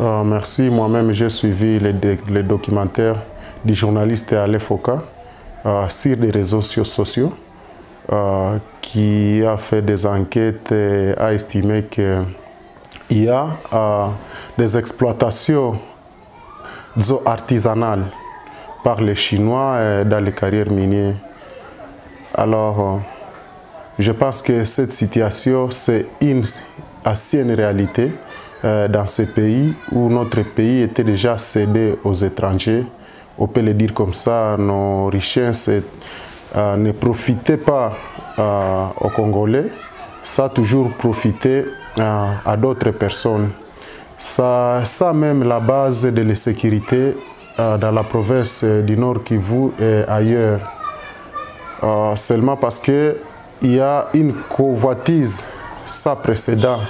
Euh, merci. Moi-même, j'ai suivi les, documentaires du journaliste Alain Foka euh, sur les réseaux sociaux euh, qui a fait des enquêtes et a estimé qu'il y a des exploitations artisanales par les Chinois dans les carrières minières. Alors, je pense que cette situation, c'est une ancienne réalité euh, dans ces pays où notre pays était déjà cédé aux étrangers. On peut le dire comme ça, nos richesses euh, ne profitaient pas euh, aux Congolais, ça a toujours profité à d'autres personnes. Ça, ça même la base de la sécurité dans la province du Nord Kivu et ailleurs. seulement parce qu'il y a une convoitise sans précédent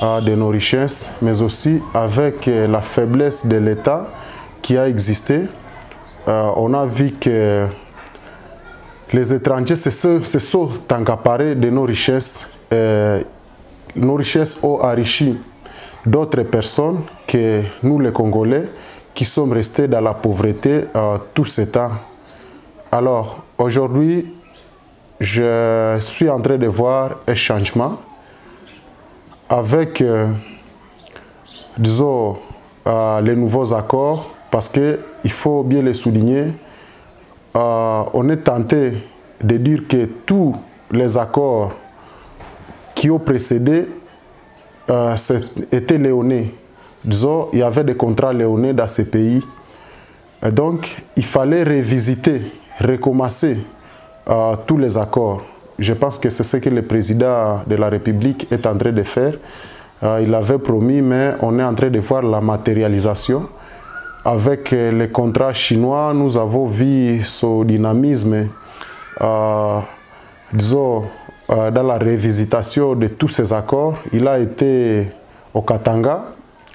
de nos richesses, mais aussi avec euh, la faiblesse de l'État qui a existé. Euh, on a vu que les étrangers se, se sont de nos richesses. Euh, nos richesses ont enrichi d'autres personnes que nous les Congolais qui sommes restés dans la pauvreté tout ce temps. Alors aujourd'hui, je suis en train de voir un changement avec, euh, disons, euh, les nouveaux accords, parce qu'il faut bien les souligner, euh, on est tenté de dire que tous les accords qui ont précédé étaient léonais. Disons, il y avait des contrats léonais dans ces pays. donc, il fallait revisiter, recommencer tous les accords. Je pense que c'est ce que le président de la République est en train de faire. Euh, il avait promis, mais on est en train de voir la matérialisation. Avec euh, les contrats chinois, nous avons vu ce dynamisme, euh, disons, dans la révisitation de tous ces accords. Il a été au Katanga,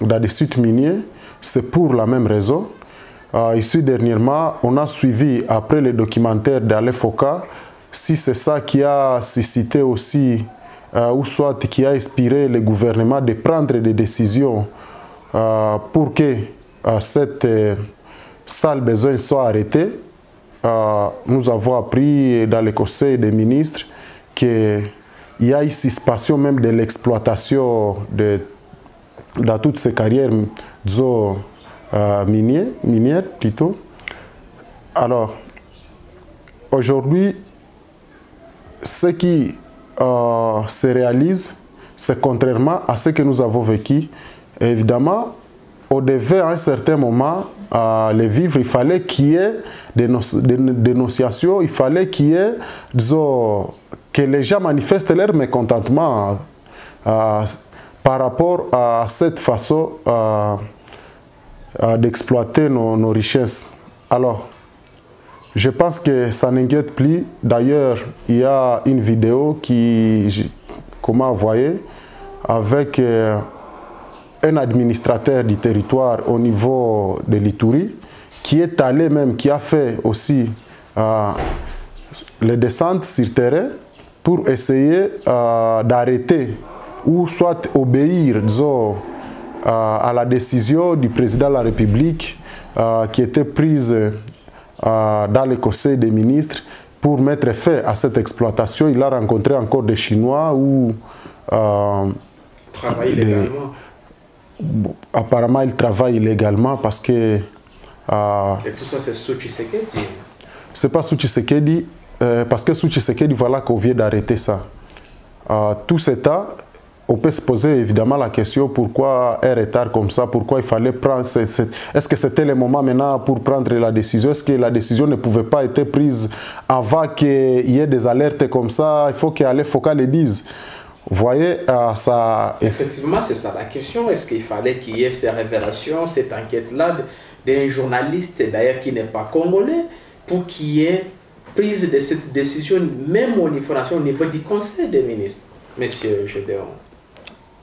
dans des sites miniers. C'est pour la même raison. ici, dernièrement, on a suivi, après le documentaire d'Alain Foka, si c'est ça qui a suscité aussi, euh, ou soit qui a inspiré le gouvernement de prendre des décisions euh, pour que euh, cette sale besoin soit arrêté, nous avons appris dans le Conseil des ministres qu'il y a suspicion même de l'exploitation de, dans toutes ces carrières disons, minières, minières plutôt. Alors, aujourd'hui, ce qui euh, se réalise, c'est contrairement à ce que nous avons vécu. évidemment, on devait à un certain moment euh, les vivre. Il fallait qu'il y ait des, dénonciations, il fallait qu'il y ait, disons, que les gens manifestent leur mécontentement euh, par rapport à cette façon d'exploiter nos, richesses. Alors, je pense que ça n'inquiète plus. D'ailleurs, il y a une vidéo qui, comment vous voyez, avec euh, un administrateur du territoire au niveau de l'Itourie, qui est allé même, qui a fait aussi euh, les descentes sur terrain pour essayer euh, d'arrêter ou soit obéir, disons, à la décision du président de la République qui était prise euh, dans le Conseil des ministres pour mettre fin à cette exploitation. Il a rencontré encore des Chinois ou... Euh, travaille illégalement. Apparemment, il travaille illégalement parce que... Euh, Et tout ça, c'est Souchi Sekedi C'est pas Souchi Sekedi, euh, parce que Souchi Sekedi, voilà qu'on vient d'arrêter ça. Euh, tout ça, on peut se poser évidemment la question pourquoi un retard comme ça, pourquoi il fallait prendre Est-ce que c'était le moment maintenant pour prendre la décision? Est-ce que la décision ne pouvait pas être prise avant qu'il y ait des alertes comme ça? Il faut qu'Alain Foucault le dise. Vous voyez, euh, ça... Effectivement, c'est ça la question. Est-ce qu'il fallait qu'il y ait ces révélations, cette enquête-là d'un journaliste, d'ailleurs qui n'est pas congolais, pour qu'il y ait prise de cette décision, même au niveau, au niveau du Conseil des ministres, Monsieur Gédéon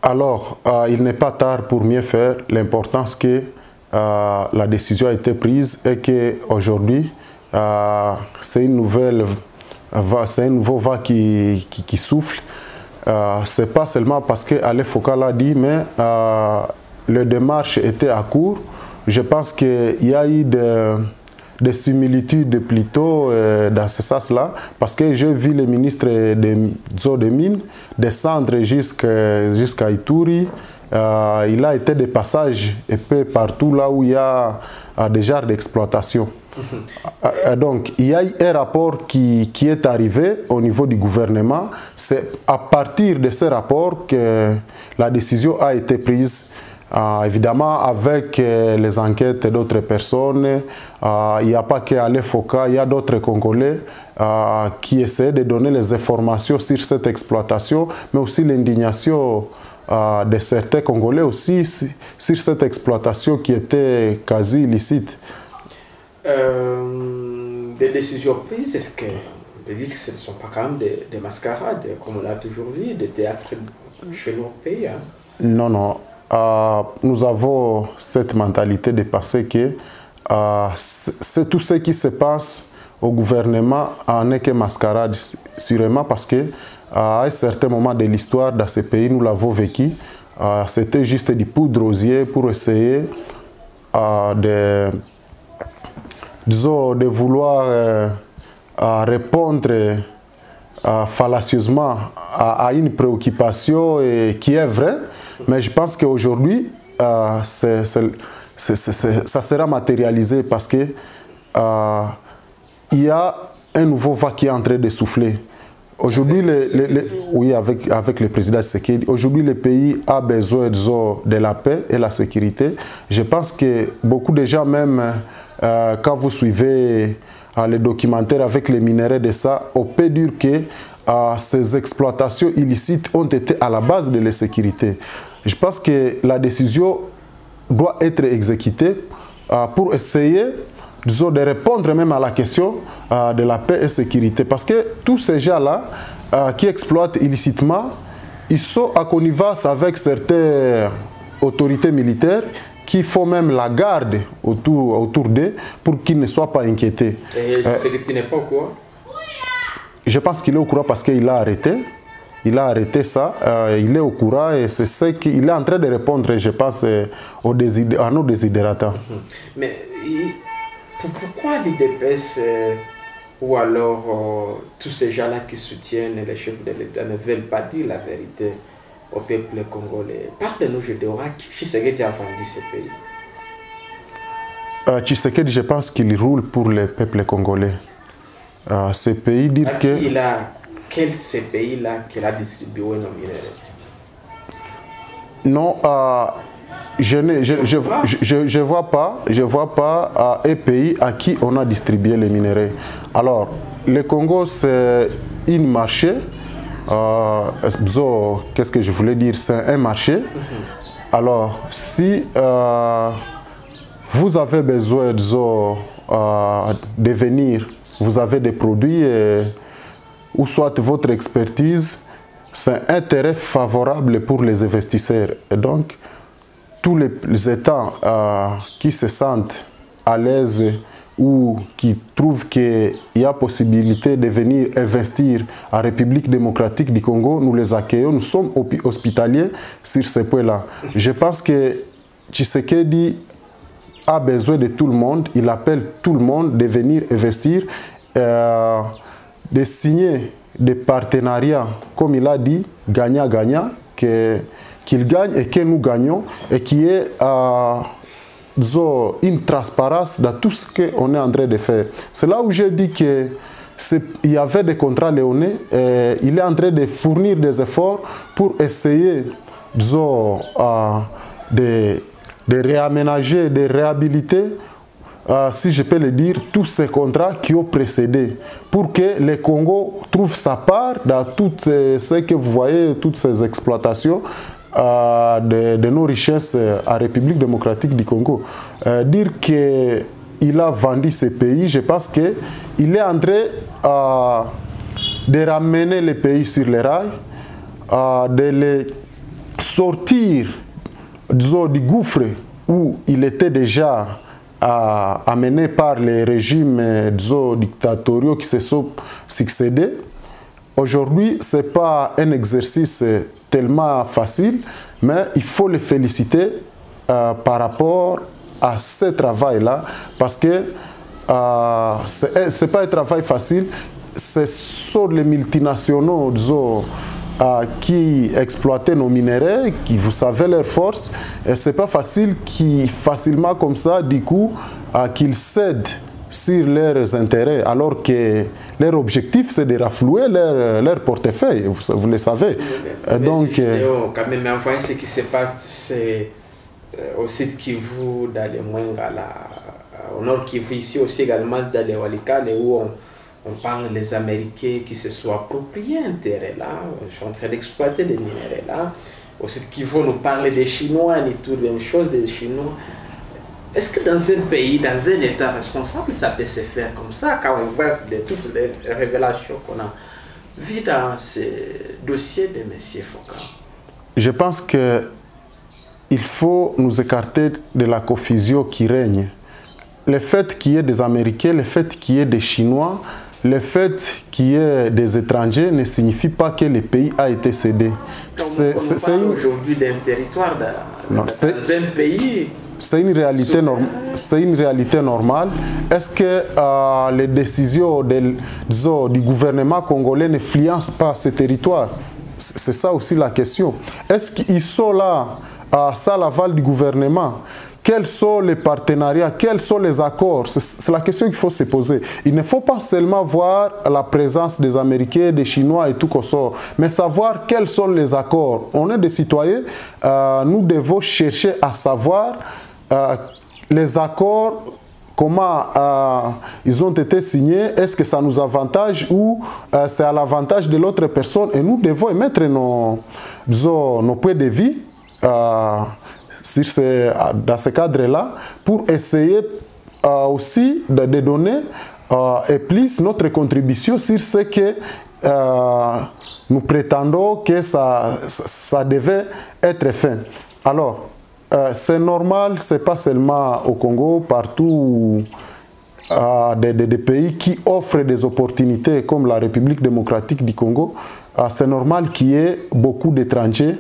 alors, euh, il n'est pas tard pour mieux faire. L'importance que la décision a été prise et qu'aujourd'hui, c'est une nouvelle c'est un nouveau vent qui, qui, souffle. Euh, c'est pas seulement parce qu'Alain Foucault l'a dit, mais euh, le démarche était à court. Je pense qu'il y a eu des, similitudes plutôt euh, dans ce sens-là, parce que j'ai vu le ministre des eaux de mines descendre jusqu'à Ituri. Euh, il a été des passages et peu partout là où il y a des genres d'exploitation. Euh, donc, il y a un rapport qui, qui, est arrivé au niveau du gouvernement. C'est à partir de ce rapport que la décision a été prise. Euh, évidemment, avec euh, les enquêtes d'autres personnes, il n'y a pas qu'à l'EFOCA, il y a d'autres Congolais qui essaient de donner les informations sur cette exploitation, mais aussi l'indignation de certains Congolais aussi sur cette exploitation qui était quasi illicite. Euh, des décisions prises, est-ce que peut dire que ce ne sont pas quand même des, mascarades, comme on l'a toujours vu, des théâtres chez nos pays hein? Non, non. Euh, nous avons cette mentalité de penser que euh, c'est tout ce qui se passe au gouvernement n'est que mascarade, sûrement parce que à un certain moment de l'histoire dans ces pays, nous l'avons vécu. C'était juste du poudre aux yeux pour essayer de disons, de vouloir euh, répondre euh, fallacieusement à, une préoccupation qui est vraie, mais je pense qu'aujourd'hui, euh, ça sera matérialisé parce que il y a un nouveau vent qui est en train de souffler. Aujourd'hui, oui, avec, avec le président aujourd'hui, le pays a besoin de la paix et la sécurité. Je pense que beaucoup de gens, même euh, quand vous suivez euh, les documentaires avec les minéraux de ça, on peut dire que euh, ces exploitations illicites ont été à la base de la sécurité. Je pense que la décision doit être exécutée pour essayer de répondre même à la question de la paix et sécurité. Parce que tous ces gens-là qui exploitent illicitement, ils sont à connivence avec certaines autorités militaires qui font même la garde autour, autour d'eux pour qu'ils ne soient pas inquiétés. Et euh, n'est pas au courant? Je pense qu'il est au courant parce qu'il a arrêté. Il a arrêté ça, euh, il est au courant et c'est ce qu'il est en train de répondre, je pense, euh, aux à nos désidérateurs. Mhm. Mais pourquoi l'IDPS ou alors tous ces gens-là qui soutiennent les chefs de l'État ne veulent pas dire la vérité au peuple congolais? Parle-nous de Orak, Tshisekedi a vendu ce pays. Euh, Tshisekedi, je pense qu'il roule pour le peuple congolais. Euh, ce pays, dire que... Il a, quel ce pays-là qu'il a distribué nos minéraux Non, euh, je ne je, je, je, je, vois pas, je vois pas euh, un pays à qui on a distribué les minéraux. Alors, le Congo, c'est une marché euh, qu'est-ce que je voulais dire? C'est un marché. Alors, si vous avez besoin euh, de venir, vous avez des produits ou soit votre expertise, c'est un intérêt favorable pour les investisseurs. Et donc, tous les États qui se sentent à l'aise ou qui trouvent qu'il y a possibilité de venir investir en République démocratique du Congo, nous les accueillons, nous sommes hospitaliers sur ce point-là. Je pense que Tshisekedi a besoin de tout le monde, il appelle tout le monde de venir investir, euh, de signer des partenariats, comme il a dit, gagnant-gagnant, qu'il gagne et que nous gagnons, et qui est... Euh, une transparence dans tout ce qu'on est en train de faire. C'est là où j'ai dit que il y avait des contrats léonais, et il est en train de fournir des efforts pour essayer disons, euh, de, de, réaménager, de réhabiliter, euh, si je peux le dire, tous ces contrats qui ont précédé, pour que le Congo trouve sa part dans tout ce que vous voyez, toutes ces exploitations, de, de, nos richesses à République démocratique du Congo. Euh, dire qu'il a vendu ces pays, je pense qu'il est en train euh, de ramener les pays sur les rails, de les sortir du gouffre où il était déjà amené par les régimes dictatoriaux qui se sont succédés, aujourd'hui, ce n'est pas un exercice tellement facile, mais il faut les féliciter euh, par rapport à ce travail-là, parce que euh, ce n'est pas un travail facile, ce sont les multinationaux qui exploitaient nos minéraux, qui vous savez leur force, et c'est pas facile qui facilement comme ça, du coup, euh, qu'ils cèdent sur leurs intérêts, alors que leur objectif c'est de raflouer leur, leur portefeuille, vous, vous, le savez. Mais Donc, euh, quand même, enfin, ce qui se passe, c'est au site Kivu, dans les Mwenga, au nord Kivu, ici aussi également dans les Walikale, où on on parle des Américains qui se sont appropriés un là, je suis en train d'exploiter des minéraux là. Aussi qui vont nous parler des Chinois et tout, même chose des Chinois. Est-ce que dans un pays, dans un État responsable, ça peut se faire comme ça quand on voit toutes les révélations qu'on a vues dans ce dossier de M. Foucault Je pense que il faut nous écarter de la confusion qui règne. Le fait qu'il y ait des Américains, le fait qu'il y ait des Chinois, le fait qu'il y ait des étrangers ne signifie pas que le pays a été cédé. C'est une... aujourd'hui d'un territoire dans, un pays. C'est une, réalité c'est une réalité normale. Est-ce que euh, les décisions de, du gouvernement congolais n'influencent pas ce territoire C'est ça aussi la question. Est-ce qu'ils sont là à ça l'aval du gouvernement? Quels sont les partenariats, quels sont les accords? C'est la question qu'il faut se poser. Il ne faut pas seulement voir la présence des Américains, des Chinois et tout qu'on sort, mais savoir quels sont les accords. On est des citoyens, euh, nous devons chercher à savoir euh, les accords comment euh, ils ont été signés, est-ce que ça nous avantage ou c'est à l'avantage de l'autre personne? Et nous devons émettre nos, nos points de vie sur dans ce cadre-là pour essayer euh, aussi de, donner euh, et plus notre contribution sur ce que euh, nous prétendons que ça, ça devait être fait. Alors, c'est normal, c'est pas seulement au Congo, partout des, pays qui offrent des opportunités comme la République démocratique du Congo, c'est normal qu'il y ait beaucoup d'étrangers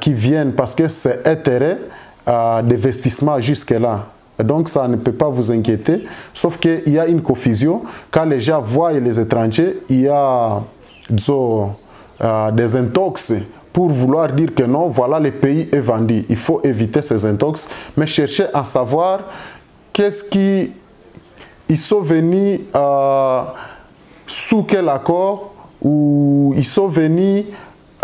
qui viennent parce que c'est intérêt euh, d'investissement jusque-là. Donc ça ne peut pas vous inquiéter, sauf qu'il y a une confusion. Quand les gens voient les étrangers, il y a euh, des intox pour vouloir dire que non, voilà, le pays est vendu. Il faut éviter ces intox, mais chercher à savoir qu'est-ce qui... Ils sont venus sous quel accord ou ils sont venus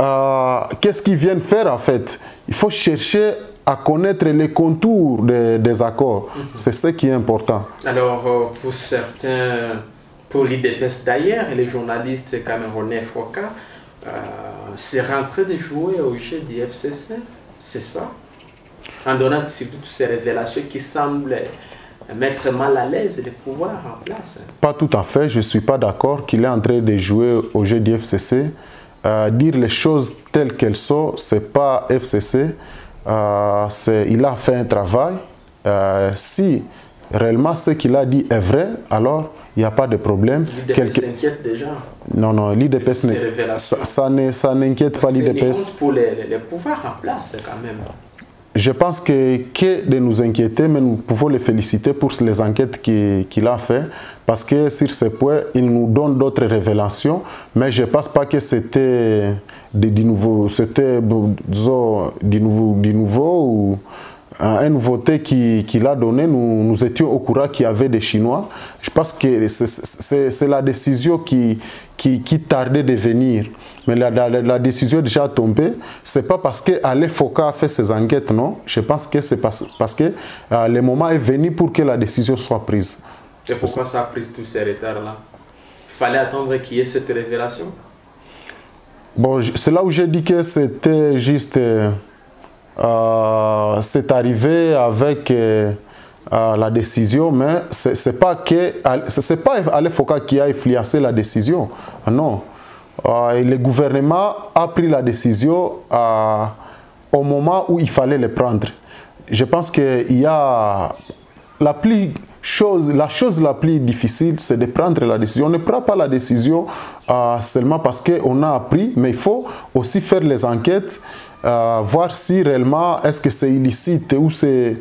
euh, qu'est-ce qu'ils viennent faire en fait? Il faut chercher à connaître les contours des accords. Mhm. C'est ce qui est important. Alors, euh, pour certains, pour l'IDPS d'ailleurs, et les journalistes camerounais Foka, euh, c'est rentré de jouer au jeu du FCC, c'est ça? En donnant toutes ces révélations qui semblent mettre mal à l'aise les pouvoirs en place. Pas tout à fait, je ne suis pas d'accord qu'il est en train de jouer au jeu du FCC. Euh, dire les choses telles qu'elles sont, c'est pas FCC. Euh, il a fait un travail. Euh, si réellement ce qu'il a dit est vrai, alors il n'y a pas de problème. L'IDPS s'inquiète déjà. Non, non, l'IDPS, ça, ça n'inquiète pas l'IDPS. pour les, les pouvoirs en place quand même je pense que, que de nous inquiéter, mais nous pouvons le féliciter pour les enquêtes qu'il a fait, parce que sur ce point, il nous donne d'autres révélations, mais je ne pense pas que c'était du nouveau, c'était du nouveau, nouveau ou un nouveauté qu'il a donné, nous, nous étions au courant qu'il y avait des Chinois. Je pense que c'est la décision qui, qui, qui, tardait de venir. Mais la, la, décision est déjà tombée. Ce n'est pas parce que Ale Foucault a fait ses enquêtes, non. Je pense que c'est parce, parce, que euh, le moment est venu pour que la décision soit prise. Et pourquoi ça a pris tous ces retards-là? Il fallait attendre qu'il y ait cette révélation? Bon, c'est là où j'ai dit que c'était juste... Euh, euh, c'est arrivé avec euh, euh, la décision, mais c'est pas que pas qui a influencé la décision. Non, le gouvernement a pris la décision au moment où il fallait le prendre. je pense qu'il y a la plus chose, la chose la plus difficile, c'est de prendre la décision. On ne prend pas la décision seulement parce qu'on a appris, mais il faut aussi faire les enquêtes, euh, voir si réellement est-ce que c'est illicite ou c'est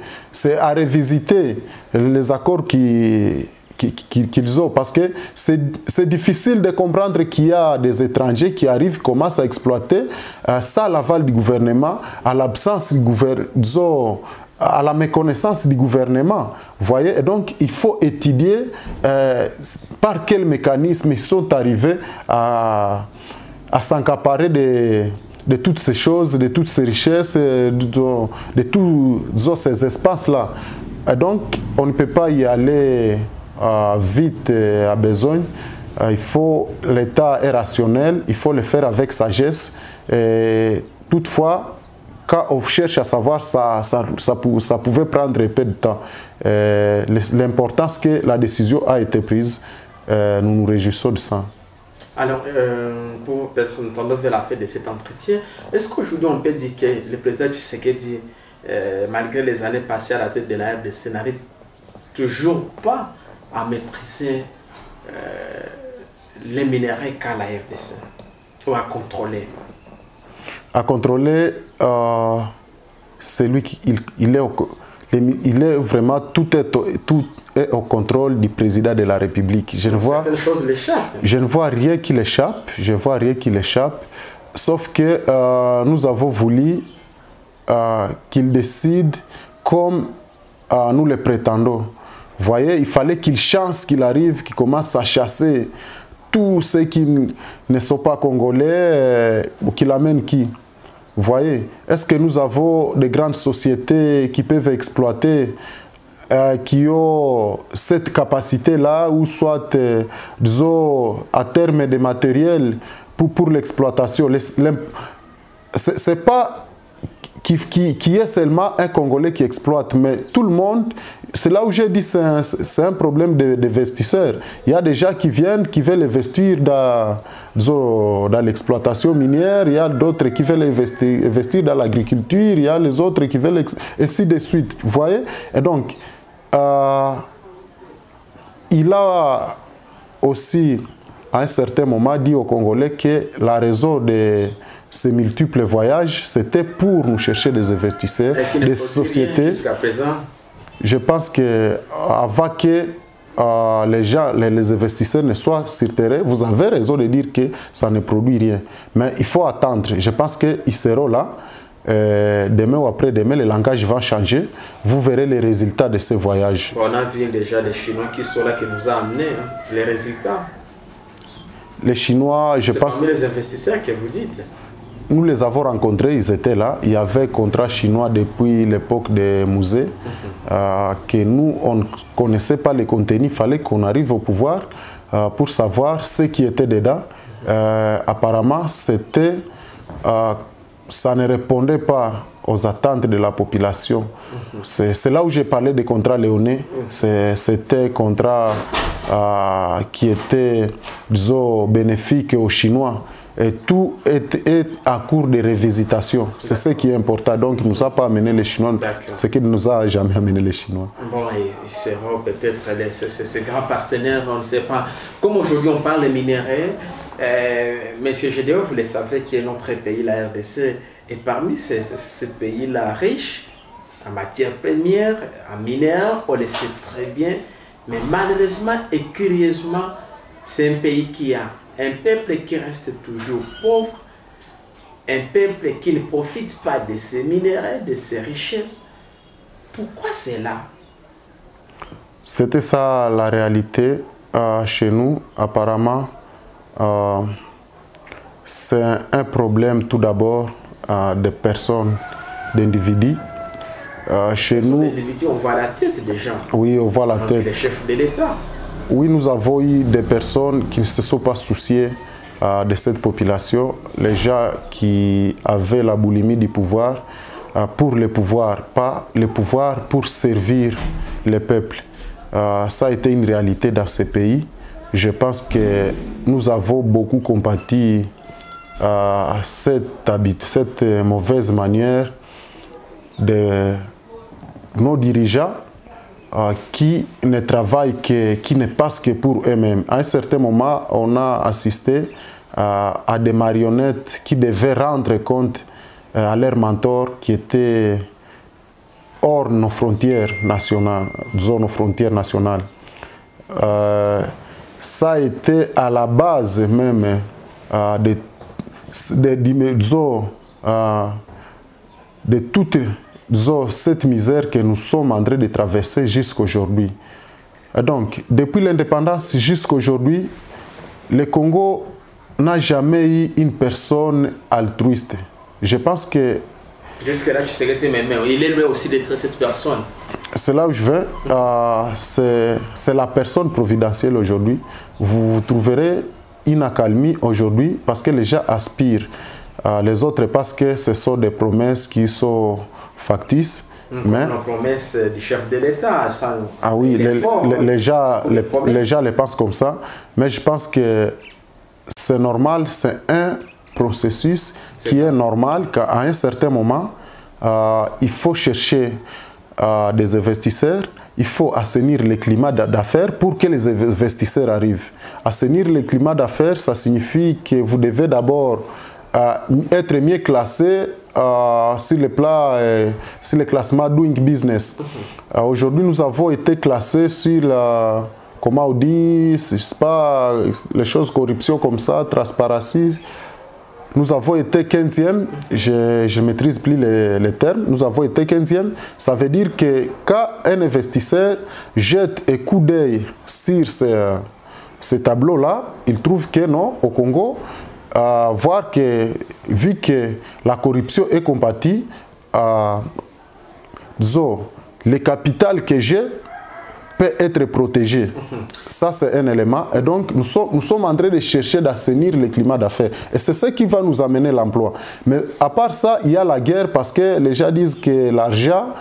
à revisiter les accords qui qu'ils ont. Parce que c'est difficile de comprendre qu'il y a des étrangers qui arrivent, commencent à exploiter euh, ça l'aval du gouvernement, à l'absence du gouvernement, à la méconnaissance du gouvernement. Voyez? Et donc, il faut étudier euh, par quel mécanisme ils sont arrivés à, à s'encaparer de, de, toutes ces choses, de toutes ces richesses, de, de, tous ces espaces-là. Donc, on ne peut pas y aller euh, vite et à besoin. Euh, il faut, l'État est rationnel, il faut le faire avec sagesse. Toutefois, quand on cherche à savoir, ça, ça, pouvait prendre peu de temps. Euh, l'importance que la décision a été prise, euh, nous nous réjouissons de ça. Alors, euh, pour peut-être nous tendre la fin de cet entretien, est-ce qu'aujourd'hui on peut dire que le président Tshisekedi, euh, malgré les années passées à la tête de la RDC, n'arrive toujours pas à maîtriser les minéraux qu'a la RDC ou à contrôler? À contrôler, euh, c'est lui qui il, est il est vraiment tout est, tout est au contrôle du président de la République. Je ne vois je ne vois rien qui l'échappe. Je vois rien qui l'échappe. Sauf que euh, nous avons voulu euh, qu'il décide comme nous le prétendons. Vous voyez, il fallait qu'il chance qu'il arrive, qu'il commence à chasser tous ceux qui ne sont pas congolais, euh, ou qui l'amènent qui Vous voyez Est-ce que nous avons des grandes sociétés qui peuvent exploiter, euh, qui ont cette capacité-là, ou soit, euh, à terme des matériels pour, pour l'exploitation C'est pas qui, qui, qui, est seulement un Congolais qui exploite, mais tout le monde, c'est là où j'ai dit c'est un, un, problème d'investisseurs. Il y a des gens qui viennent, qui veulent investir dans, dans l'exploitation minière, il y a d'autres qui veulent investir, investir dans l'agriculture, il y a les autres qui veulent, et ainsi de suite. Vous voyez? Et donc, euh, il a aussi, à un certain moment, dit aux Congolais que la raison des ces multiples voyages, c'était pour nous chercher des investisseurs, des sociétés. présent Je pense que avant que euh, les, gens, les, investisseurs ne soient sur terrain, vous avez raison de dire que ça ne produit rien. Mais il faut attendre. Je pense qu'ils seront là. Euh, demain ou après-demain, le langage va changer. Vous verrez les résultats de ces voyages. On a vu déjà les Chinois qui sont là, qui nous ont amené hein, les résultats. Les Chinois, je pense... C'est les investisseurs que vous dites nous les avons rencontrés, ils étaient là. Il y avait contrat chinois depuis l'époque des musées, euh, que nous, on ne connaissait pas les contenus. Il fallait qu'on arrive au pouvoir euh, pour savoir ce qui était dedans. Euh, apparemment, c'était, ça ne répondait pas aux attentes de la population. C'est là où j'ai parlé des contrats léonais. C'était contrat qui était, disons, bénéfique aux Chinois. Et tout est, est, à cours de révisitation. C'est ce qui est important. Donc, il ne nous a pas amené les Chinois. Ce qui ne nous a jamais amené les Chinois. Bon, ils seront peut-être ces grands partenaires, on ne sait pas. Comme aujourd'hui, on parle des minéraux, euh, Monsieur Gédéon, vous le savez, qui est notre pays, la RDC, et parmi ces, ces pays-là riches en matières premières, en minéraux, on le sait très bien. Mais malheureusement et curieusement, c'est un pays qui a un peuple qui reste toujours pauvre, un peuple qui ne profite pas de ses minéraux, de ses richesses. Pourquoi c'est là? C'était ça la réalité euh, chez nous. Apparemment, euh, c'est un problème tout d'abord euh, de personnes, d'individus. chez nous, on voit la tête des gens. Oui, on voit la Donc, tête. Les chefs de l'État. Oui, nous avons eu des personnes qui ne se sont pas souciées euh, de cette population, les gens qui avaient la boulimie du pouvoir euh, pour le pouvoir, pas le pouvoir pour servir le peuple. Euh, ça a été une réalité dans ces pays. Je pense que nous avons beaucoup compati cette, cette mauvaise manière de nos dirigeants qui ne travaillent que, qui ne passent que pour eux-mêmes. À un certain moment, on a assisté à des marionnettes qui devaient rendre compte à leur mentor qui était hors nos frontières nationales, disons nos frontières nationales. Euh, ça a été à la base même euh, de, de, de, euh, de toute cette misère que nous sommes en train de traverser jusqu'à aujourd'hui. Donc, depuis l'indépendance jusqu'à aujourd'hui, le Congo n'a jamais eu une personne altruiste. Je pense que Jusque-là, tu sais que mais il est lui aussi d'être cette personne. C'est là où je vais. Euh, c'est la personne providentielle aujourd'hui. Vous, vous, trouverez une accalmie aujourd'hui parce que les gens aspirent. Euh, les autres parce que ce sont des promesses qui sont factices. Mmh, mais, la promesse du chef de l'État. Ah oui, les, les, les, gens, les, les gens les pensent comme ça. Mais je pense que c'est normal, c'est un processus qui est normal qu'à un certain moment, euh, il faut chercher euh, des investisseurs, il faut assainir le climat d'affaires pour que les investisseurs arrivent. Assainir le climat d'affaires, ça signifie que vous devez d'abord euh, être mieux classé sur, le plat, sur le classement Doing Business. Aujourd'hui, nous avons été classés sur la comment on dit, pas, les choses corruption comme ça, transparency, nous avons été 15e, je ne maîtrise plus les, termes, nous avons été 15e. Ça veut dire que quand un investisseur jette un coup d'œil sur ce, tableau-là, il trouve que non, au Congo, euh, voir que, vu que la corruption est compatible, euh, disons, que j'ai peut être protégé. Ça, c'est un élément. Et donc, nous sommes, nous sommes en train de chercher d'assainir le climat d'affaires. Et c'est ce qui va nous amener l'emploi. Mais à part ça, il y a la guerre parce que les gens disent que l'argent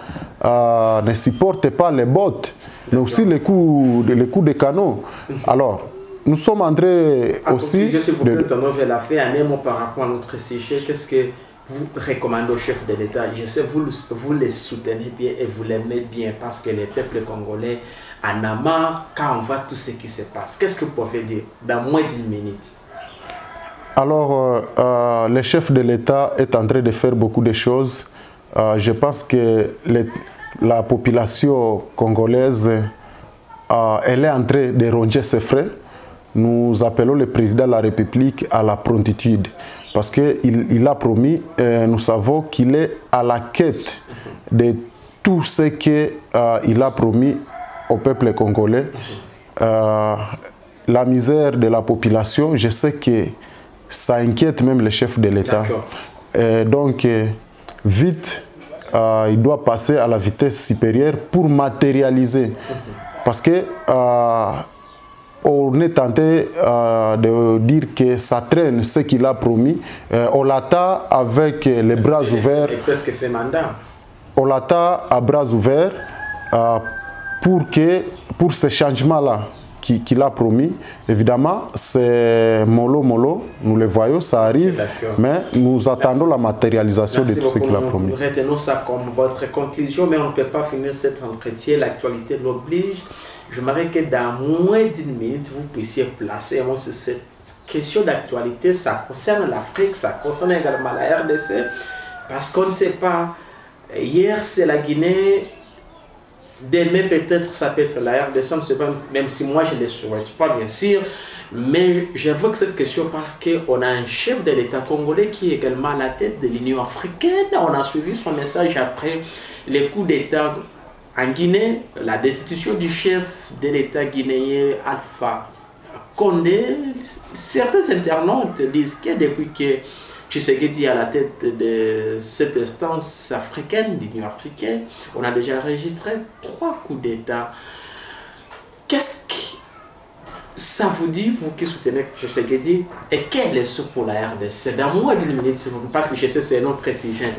euh, ne supporte pas les bottes, mais aussi les coûts, les coûts des canaux. Alors, nous sommes en train aussi... Je vous de... vers la fin, un mot par rapport à notre sujet. Qu'est-ce que vous recommandez au chef de l'État? Je sais vous, vous les soutenez bien et vous l'aimez bien parce que les peuples congolais en a marre quand on voit tout ce qui se passe. Qu'est-ce que vous pouvez dire dans moins d'une minute? Alors, euh, euh, le chef de l'État est en train de faire beaucoup de choses. Euh, je pense que la population congolaise, elle est en train de ronger ses frais. Nous appelons le président de la République à la promptitude parce qu'il il a promis, nous savons qu'il est à la quête de tout ce qu'il a promis au peuple congolais. Euh, la misère de la population, je sais que ça inquiète même les chefs de l'État. Donc, euh, vite, euh, il doit passer à la vitesse supérieure pour matérialiser. Parce que on est tenté de dire que ça traîne ce qu'il a promis. on l'attend avec les bras ouverts. presque fait mandat. On l'attend à bras ouverts pour, que, pour ce changement-là qu'il a promis, évidemment, c'est mollo mollo, nous le voyons, ça arrive, mais nous attendons la matérialisation de tout ce qu'il a promis. Retenons ça comme votre conclusion, mais on ne peut pas finir cet entretien, l'actualité l'oblige. Je m'aimerais que dans moins d'une minute, vous puissiez placer moi, cette question d'actualité, ça concerne l'Afrique, ça concerne également la RDC, parce qu'on ne sait pas, hier c'est la Guinée, Demain, peut-être, ça peut être la RDC, même si moi je ne le souhaite pas, bien sûr. Mais j'évoque cette question parce qu'on a un chef de l'État congolais qui est également à la tête de l'Union africaine. On a suivi son message après les coups d'État en Guinée, la destitution du chef de l'État guinéen Alpha Condé. Certains internautes disent que depuis que Tshisekedi à la tête de cette instance africaine, l'Union africaine, on a déjà enregistré trois coups d'État. Qu'est-ce que ça vous dit, vous qui soutenez Tshisekedi, et quel est ce pour la RDC Dans moins d'une minute, parce que je sais c'est un autre sujet.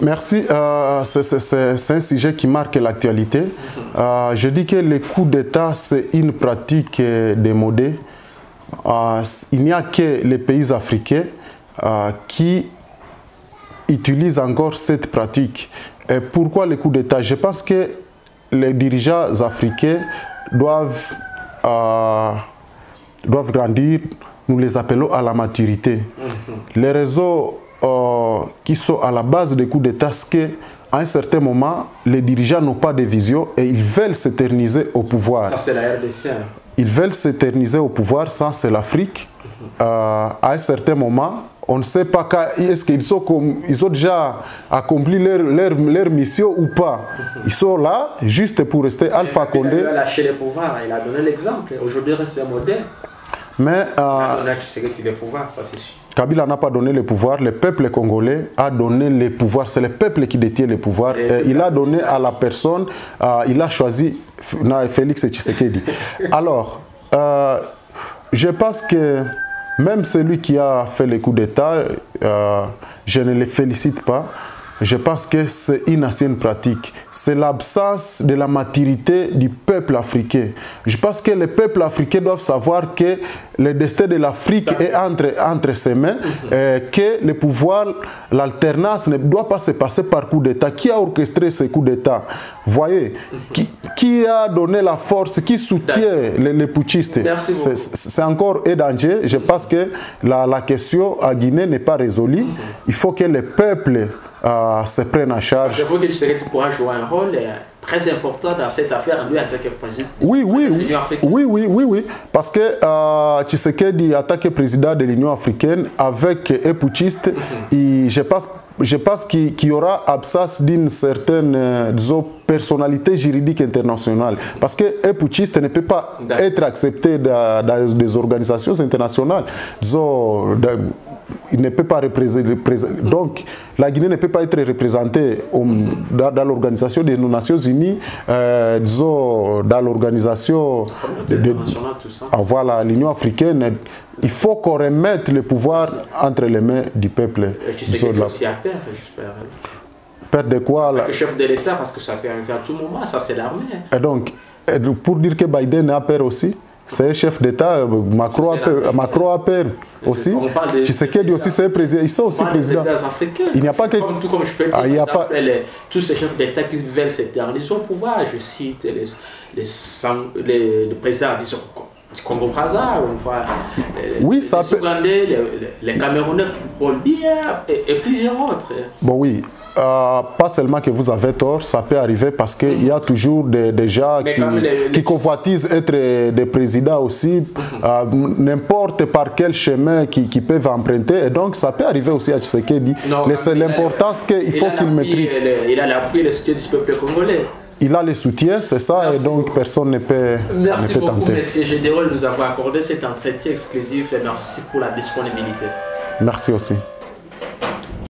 Merci. Euh, c'est un sujet qui marque l'actualité. Euh, je dis que les coups d'État, c'est une pratique démodée. Euh, il n'y a que les pays africains euh, qui utilisent encore cette pratique. Et pourquoi les coups d'État? Je pense que les dirigeants africains doivent, euh, doivent grandir, nous les appelons à la maturité. Mhm. Les réseaux euh, qui sont à la base des coups d'État, c'est qu'à un certain moment, les dirigeants n'ont pas de vision et ils veulent s'éterniser au pouvoir. Ça, c'est la RDC. Hein. Ils veulent s'éterniser au pouvoir, ça, c'est l'Afrique. Mhm. Euh, à un certain moment, on ne sait pas est-ce qu'ils ont, ils ont déjà accompli leur, leur, leur, mission ou pas. Ils sont là juste pour rester Alpha Condé. Il a lâché les pouvoirs, il a donné l'exemple. Aujourd'hui, c'est un modèle. Mais. Euh, les pouvoirs, ça c'est sûr. Kabila n'a pas donné le pouvoir, le peuple congolais a donné le pouvoir. C'est le peuple qui détient le pouvoir. Et il a donné à la personne, euh, il a choisi Félix Tshisekedi. Alors, euh, je pense que même celui qui a fait le coup d'État, euh, je ne le félicite pas. Je pense que c'est une ancienne pratique. C'est l'absence de la maturité du peuple africain. Je pense que les peuples africains doivent savoir que le destin de l'Afrique est entre, entre ses mains, euh, que le pouvoir, l'alternance ne doit pas se passer par coup d'État. Qui a orchestré ces coups d'État? Voyez, qui, qui, a donné la force, qui soutient les, les putschistes? C'est encore un danger. Je pense que la, la question à Guinée n'est pas résolue. Il faut que le peuple euh, se prennent en charge. Je que tu pourras jouer un rôle euh, très important dans cette affaire, lui en tant que président. Oui, oui, oui, oui, oui, oui, oui, parce que euh, Tshisekedi, en tant que président de l'Union africaine, avec un putschiste, mhm. je pense, je pense qu'il y aura absence d'une certaine euh, personnalité juridique internationale. Parce qu'un putschiste ne peut pas être accepté dans, dans, des organisations internationales. Disons, il ne peut pas représenter. Donc, la Guinée ne peut pas être représentée dans, l'organisation des Nations Unies, euh, disons, dans l'organisation de, ah, voilà, l'Union africaine. Il faut qu'on remette le pouvoir entre les mains du peuple. Et sais que aussi à perdre, j'espère. Perdre de quoi Le chef de l'État, parce que ça peut arriver à tout moment, ça c'est l'armée. Et donc, pour dire que Biden a peur aussi, c'est un chef d'État, euh, Macron, Macron a peur aussi. Tshisekedi aussi, c'est président. Ils sont aussi présidents. Il n'y a pas que. tout comme je peux dire, ah, il y a pas... les, tous ces chefs d'État qui veulent s'éterniser au pouvoir, je cite les, les, les, les présidents, disons, du Congo-Braza, les, oui, ça les les, les, Camerounais, Paul Biya et, et plusieurs autres. Bon, oui. Euh, pas seulement que vous avez tort, ça peut arriver parce qu'il y a toujours des, des gens qui, qui, convoitisent être des présidents aussi, euh, n'importe par quel chemin qui, qui, peuvent emprunter. Et donc, ça peut arriver aussi à Tshisekedi. Mais c'est l'importance qu'il faut qu'il maîtrise. Il a l'appui et le soutien du peuple congolais. Il a le soutien, c'est ça, et donc personne ne peut. Merci ne peut beaucoup, tenter. Monsieur de nous avoir accordé cet entretien exclusif et merci pour la disponibilité. Merci aussi.